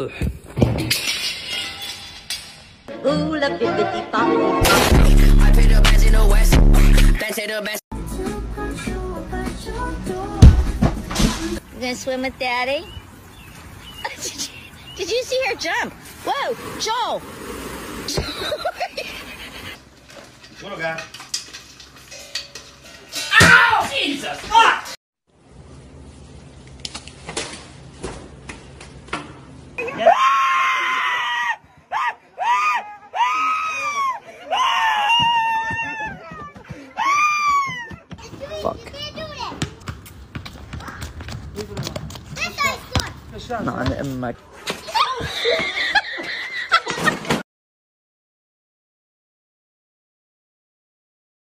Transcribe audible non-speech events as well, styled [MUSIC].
Ooh, la bibbidi bobbidi. I pay the bands in the west. Bands the best. You gonna swim with Daddy? Did [LAUGHS] you, did you see her jump? Whoa, Joel! [LAUGHS] Little guy. Fuck. Not an imag.